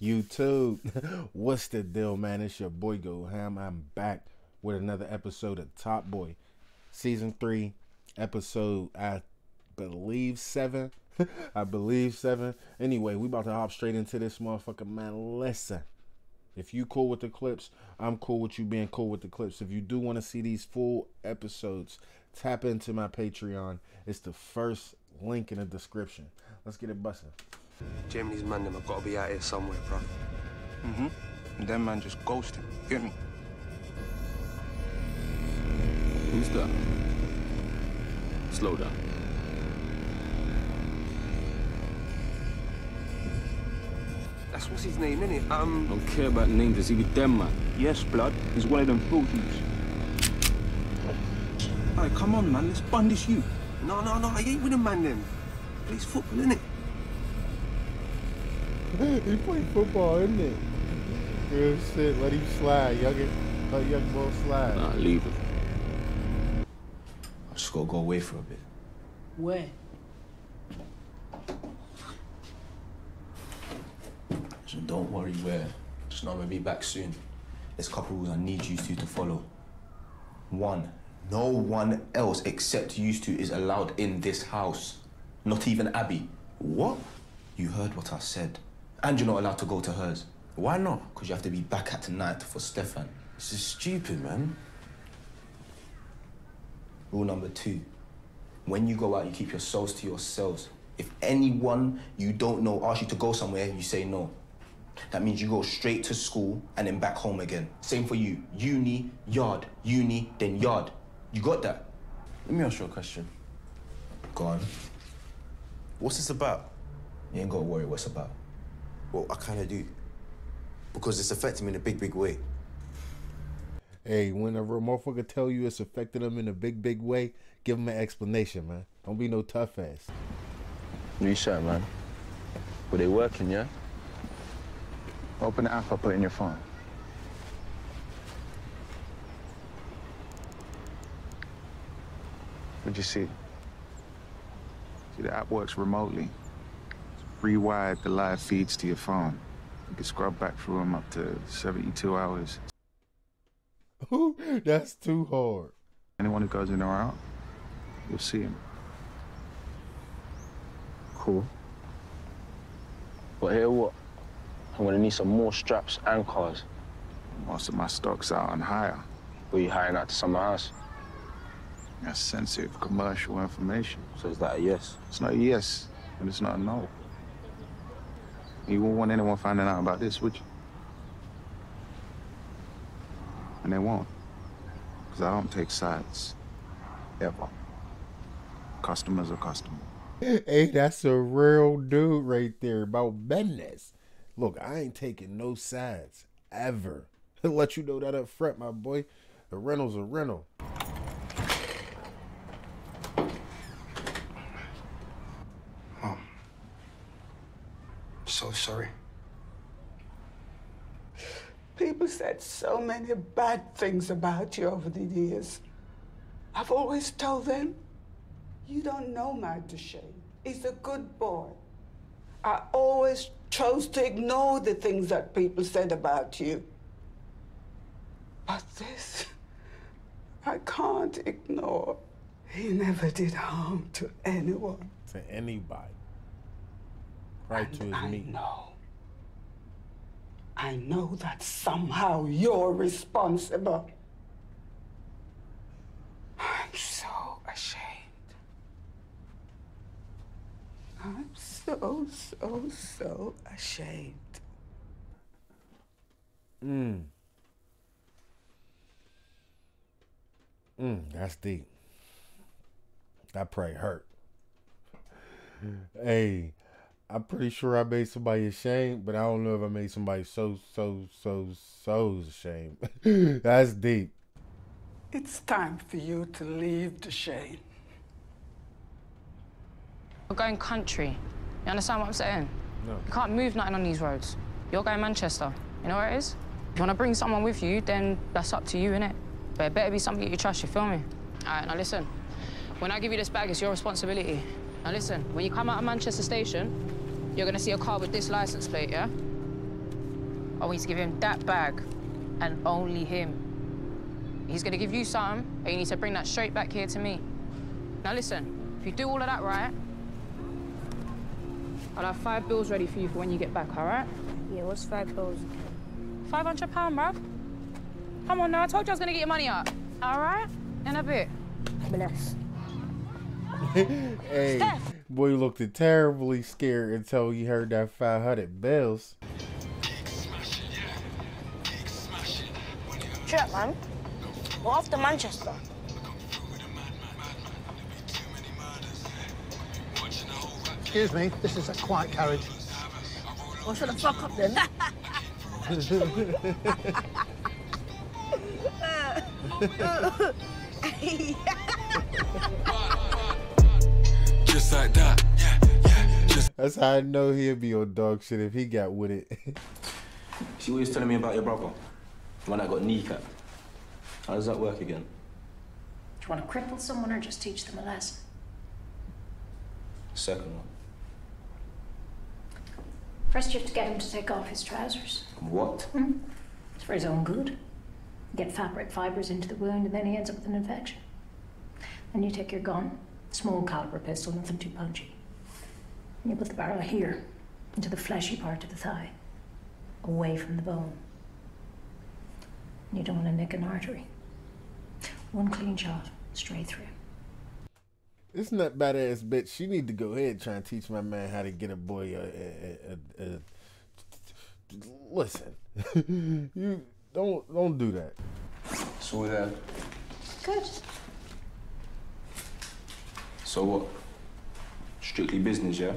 YouTube. What's the deal, man? It's your boy GoHamm. I'm back with another episode of Top Boy, season three, episode I believe seven. I believe seven. Anyway, we about to hop straight into this motherfucker, man. Listen. If you cool with the clips, I'm cool with you being cool with the clips. If you do want to see these full episodes, tap into my Patreon. It's the first link in the description. Let's get it busting. Germany's man them have got to be out here somewhere, bro. Mm-hmm. And then man just ghosted. Get me? Who's that? Slow down. That's what's his name, innit? Um, Don't care about names, is he with them, man? Yes, blood. He's one of them filthies. Hey, come on, man. Let's bun this you. no, no, no, I ain't with a man them. Plays football, innit? He play football, isn't it? Good shit. Let him slide, youngin. Let young boy slide. Nah, leave him. I'm just gotta go away for a bit. Where? So don't worry where. Just know I'm gonna be back soon. There's a couple rules I need you two to follow. One, no one else except you two is allowed in this house. Not even Abby. What? You heard what I said. And you're not allowed to go to hers. Why not? Because you have to be back at tonight for Stefan. This is stupid, man. Rule number two. When you go out, you keep your souls to yourselves. If anyone you don't know asks you to go somewhere, you say no. That means you go straight to school and then back home again. Same for you. Uni, yard, uni, then yard. You got that? Let me ask you a question. Go on. What's this about? You ain't gotta worry what's about. Well, I kind of do. Because it's affecting me in a big, big way. Hey, whenever a motherfucker tell you it's affecting them in a big, big way, give them an explanation, man. Don't be no tough ass. New shirt, man. Were they working, yeah? Open the app, I'll put in your phone. What'd you see? See, the app works remotely. It's rewired the live feeds to your phone. You can scrub back through them up to 72 hours. That's too hard. Anyone who goes in or out, you'll see him. Cool. But here what? I'm gonna need some more straps and cars. Most of my stock's out on hire. Were you hiring out to someone else? That's sensitive commercial information. So is that a yes? It's not a yes, and it's not a no. You won't want anyone finding out about this, would you? And they won't. Because I don't take sides. Ever. Customers are customers. Hey, that's a real dude right there about business. Look, I ain't taking no sides ever. Let you know that up front, my boy. The rental's a rental. So sorry. People said so many bad things about you over the years. I've always told them, you don't know my Dushane. He's a good boy. I always chose to ignore the things that people said about you. But this, I can't ignore. He never did harm to anyone. To anybody. Right to his I meat. know. I know that somehow you're responsible. I'm so ashamed. I'm so, so, so ashamed. Mm. Mm, that's deep. That probably hurt. hey, I'm pretty sure I made somebody ashamed, but I don't know if I made somebody so, so, so, so ashamed. that's deep. It's time for you to leave Dushane. We're going country. You understand what I'm saying? No. You can't move nothing on these roads. You're going Manchester. You know where it is? If you want to bring someone with you, then that's up to you, innit? But it better be somebody you trust, you feel me? All right, now listen. When I give you this bag, it's your responsibility. Now listen, when you come out of Manchester Station, you're gonna see a car with this license plate, yeah? I want you to give him that bag and only him. He's gonna give you some, and you need to bring that straight back here to me. Now listen, if you do all of that right, I'll have five bills ready for you for when you get back, all right? Yeah, what's five bills? Five hundred pound, bruv. Come on now, I told you I was gonna get your money up. All right? In a bit. Bless. hey, boy looked terribly scared until he heard that 500 bells. Shut up, man. We're off to Manchester. Excuse me, this is a quiet carriage. Well, shut the fuck up then. Just like that. That's how I know he'd be on dog shit if he got with it. she what he was telling me about your brother? The one that got kneecapped. How does that work again? Do you want to cripple someone or just teach them a lesson? Second one. First, you have to get him to take off his trousers. What? Hmm? It's for his own good. Get fabric fibers into the wound, and then he ends up with an infection. Then you take your gun, small caliber pistol, nothing too punchy. And you put the barrel here, into the fleshy part of the thigh, away from the bone. You don't want to nick an artery. One clean shot, straight through. This nut badass bitch, she need to go ahead and try and teach my man how to get a boy a, a, a, a listen. you don't don't do that. So we there. Good. So what? Strictly business, yeah?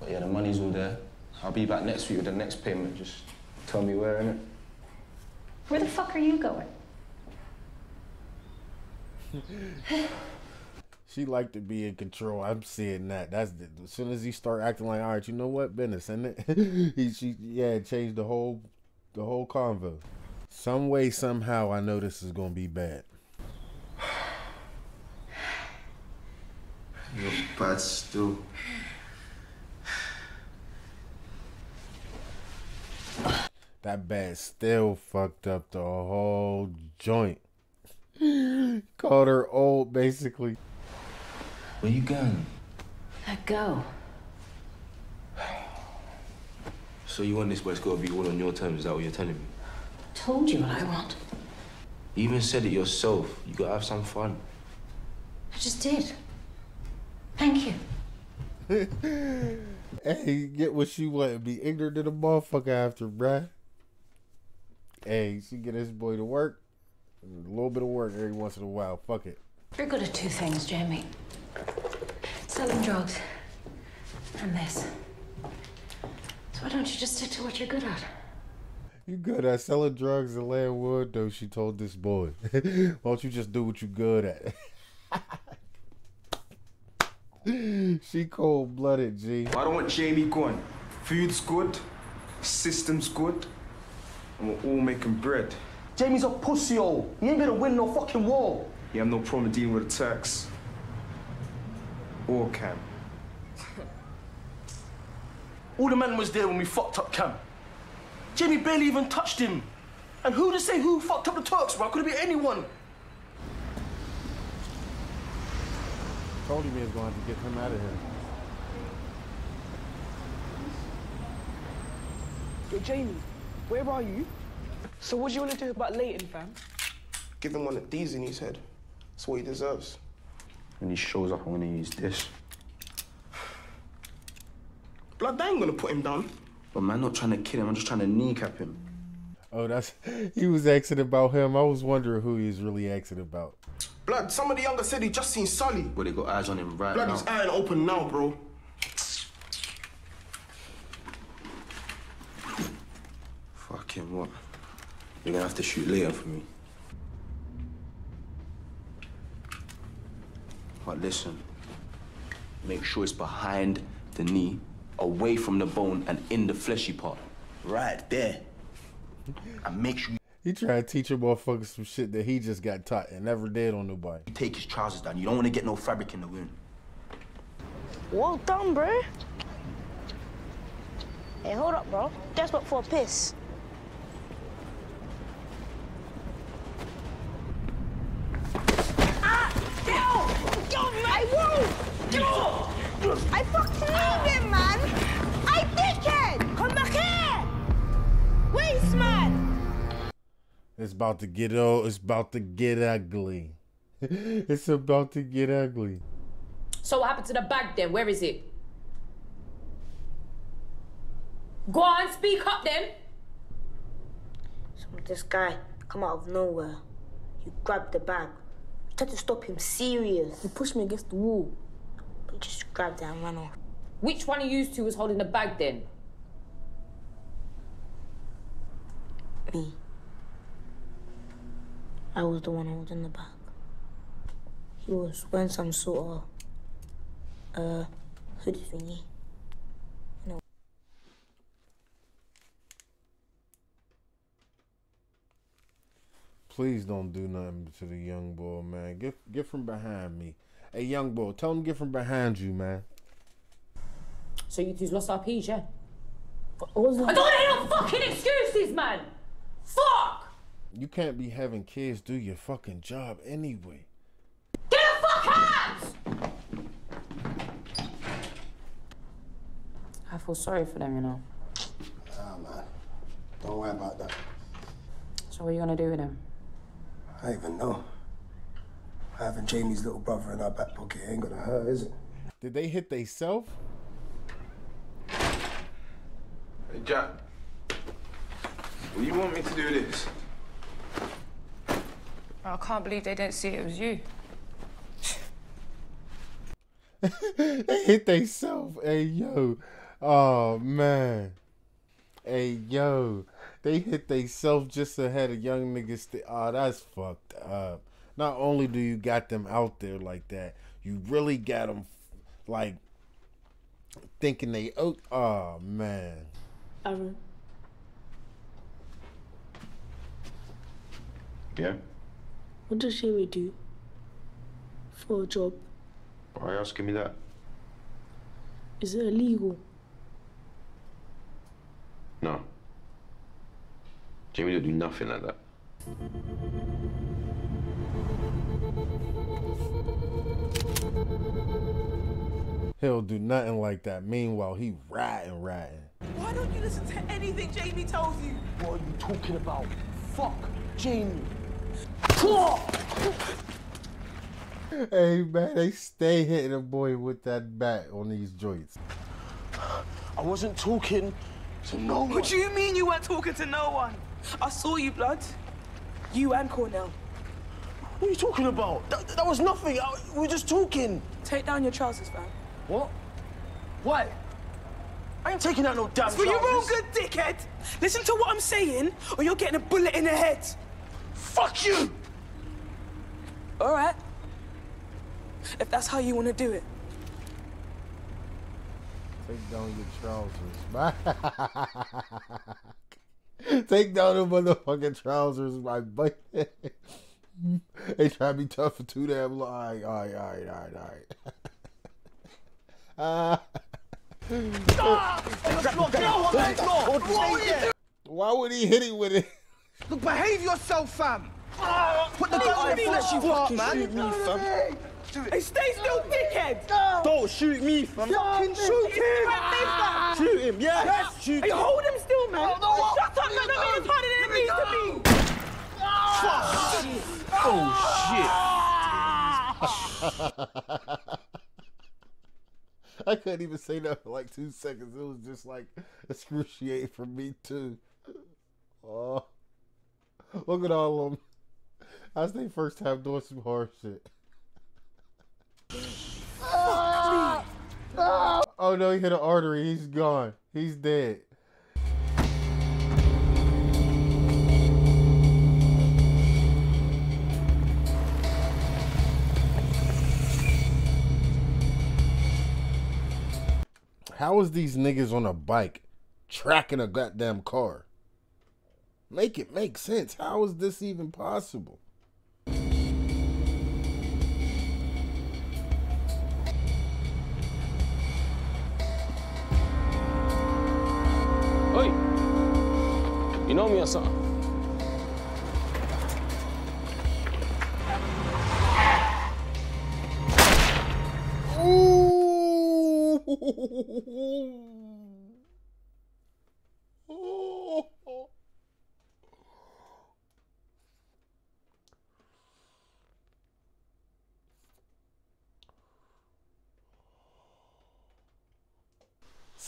But yeah, the money's all there. I'll be back next week with the next payment. Just tell me where, innit? Where the fuck are you going? She like to be in control. I'm seeing that. That's the, as soon as he start acting like, all right, you know what, business, isn't it? he, she, yeah, changed the whole, the whole convo. Some way, somehow, I know this is gonna be bad. You're bad still. That bat still fucked up the whole joint. Called her old, basically. Where you going? Let go. So you want this boy's got to be all on your terms? Is that what you're telling me? Told you what I want. You even said it yourself. You got to have some fun. I just did. Thank you. hey, get what she want. And be ignorant to the motherfucker after, bruh. Hey, she get this boy to work. A little bit of work every once in a while. Fuck it. You're good at two things, Jamie. Selling drugs and this. So why don't you just stick to what you're good at? You good at selling drugs and laying wood, though, she told this boy. Why don't you just do what you good at? she cold blooded, G. I don't want Jamie gone. Food's good, system's good, and we're all making bread. Jamie's a pussy hole. He ain't gonna win no fucking war. You have no problem dealing with the Turks. Or Cam. All the men was there when we fucked up Cam. Jamie barely even touched him. And who to say who fucked up the Turks, bro? Could it be anyone? Told him he was going to get him out of here. Yo, Jamie, where are you? So what do you want to do about Leighton, fam? Give him one of these in his head. That's what he deserves. When he shows up, I'm gonna use this. Blood, they ain't gonna put him down. But man, not trying to kill him. I'm just trying to kneecap him. Oh, that's he was asking about him. I was wondering who he was really asking about. Blood, some of the younger said he just seen Sully. But they got eyes on him right Blood, now. his eye ain't open now, bro. Fucking what? You're gonna have to shoot later for me. But listen, make sure it's behind the knee, away from the bone, and in the fleshy part. Right there. And make sure He tried to teach a motherfucker some shit that he just got taught and never did on nobody. you take his trousers down. You don't want to get no fabric in the wound. Well done, bro. Hey, hold up, bro. That's but for a piss. Ah! Get off! Get off, man! I won't! Get off! I fucking leave him, man! It's about to get oh, it's about to get ugly. it's about to get ugly. So what happened to the bag then? Where is it? Go on, speak up then. So this guy come out of nowhere. You grabbed the bag. You tried to stop him serious. You pushed me against the wall. But you just grabbed it and ran off. Which one of you two was holding the bag then? Me. I was the one holding the bag. He was wearing some sort of uh hoodie thingy. Please don't do nothing to the young boy, man. Get get from behind me. Hey, young boy, tell him get from behind you, man. So you two's lost our peas, yeah? I don't want to hear no fucking excuses, man! Fuck! You can't be having kids do your fucking job anyway. Get the fuck out! I feel sorry for them, you know. Nah, man. Don't worry about that. So what are you gonna do with them? I don't even know. Having Jamie's little brother in our back pocket ain't gonna hurt, is it? Did they hit they self? Hey, Jaq. Will you want me to do this? I can't believe they didn't see it was you. they hit they self. Hey yo. Oh man. Hey yo. They hit they self just ahead of young niggas. St- oh, that's fucked up. Not only do you got them out there like that, you really got them like thinking they oh, oh man. Aaron, Yeah? What does Jamie do for a job? Why are you asking me that? Is it illegal? No. Jamie don't do nothing like that. He'll do nothing like that. Meanwhile, he ratting, ratting. Why don't you listen to anything Jamie tells you? What are you talking about? Fuck Jamie. Hey man, they stay hitting a boy with that bat on these joints. I wasn't talking to no one. What do you mean you weren't talking to no one? I saw you, blood. You and Cornell. What are you talking about? That, that was nothing. I, we were just talking. Take down your trousers, fam. What? Why? I ain't taking out no damn For your own trousers. good, dickhead. Listen to what I'm saying, or you're getting a bullet in the head. Fuck you! All right. If that's how you want to do it. Take down your trousers, man. Take down the motherfucking trousers, my boy. they try to be tough for too damn long. All right, all right, all right, all right, all right. Why would he hit him with it? Look, behave yourself, fam. Put the gun in me, fleshy you fucking man. shoot me, fam. Hey, stay still, dickhead! Don't shoot me, fam. Fucking shoot him. Ah. Shoot him, yeah. Yes. Shoot Hey, him. hold him still, man. No, no, what? Shut up, man. Make it harder than it needs to be. Oh, shit. I couldn't even say that for like two seconds. It was just like excruciating for me too. Oh, look at all of them. That's their first time doing some hard shit. Oh no, he hit an artery. He's gone. He's dead. How is these niggas on a bike tracking a goddamn car? Make it make sense. How is this even possible? Oi! You know me or something?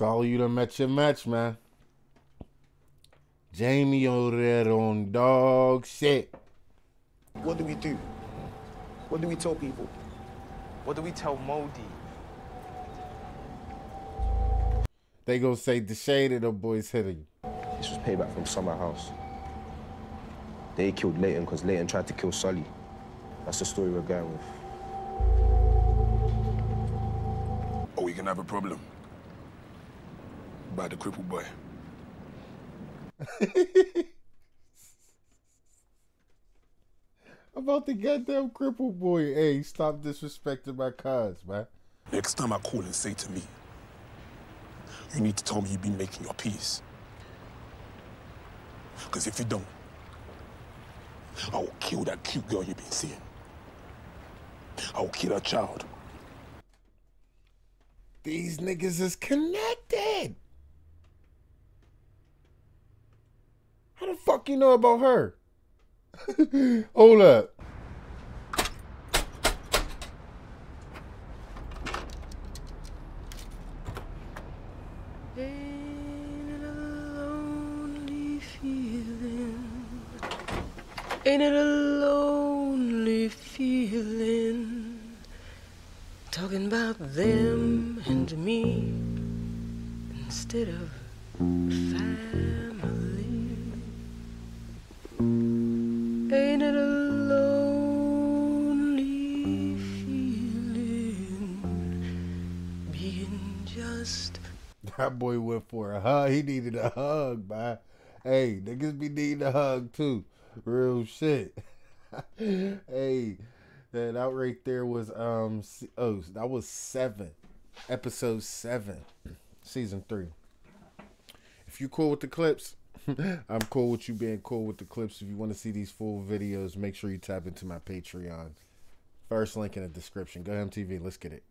Saul, you done met your match, man. Jamie over there on dog shit. What do we do? What do we tell people? What do we tell Modie? They gonna say the shade of the boys hitting. This was payback from Summerhouse. They killed Leighton because Leighton tried to kill Sully. That's the story we're going with. Oh, we can have a problem. By the crippled boy. About the goddamn cripple boy. Hey, stop disrespecting my cuz, man. Next time I call and say to me, you need to tell me you've been making your peace. Because if you don't, I will kill that cute girl you've been seeing. I will kill her child. These niggas is connected. How the fuck you know about her? Hold up. Ain't it a lonely feeling? Talking about them and me instead of That boy went for a hug. He needed a hug, man. Hey, niggas be needing a hug too. Real shit. hey, that out right there was um oh that was seven, episode seven, season three. If you cool with the clips, I'm cool with you being cool with the clips. If you want to see these full videos, make sure you tap into my Patreon. First link in the description. GoHamm TV. Let's get it.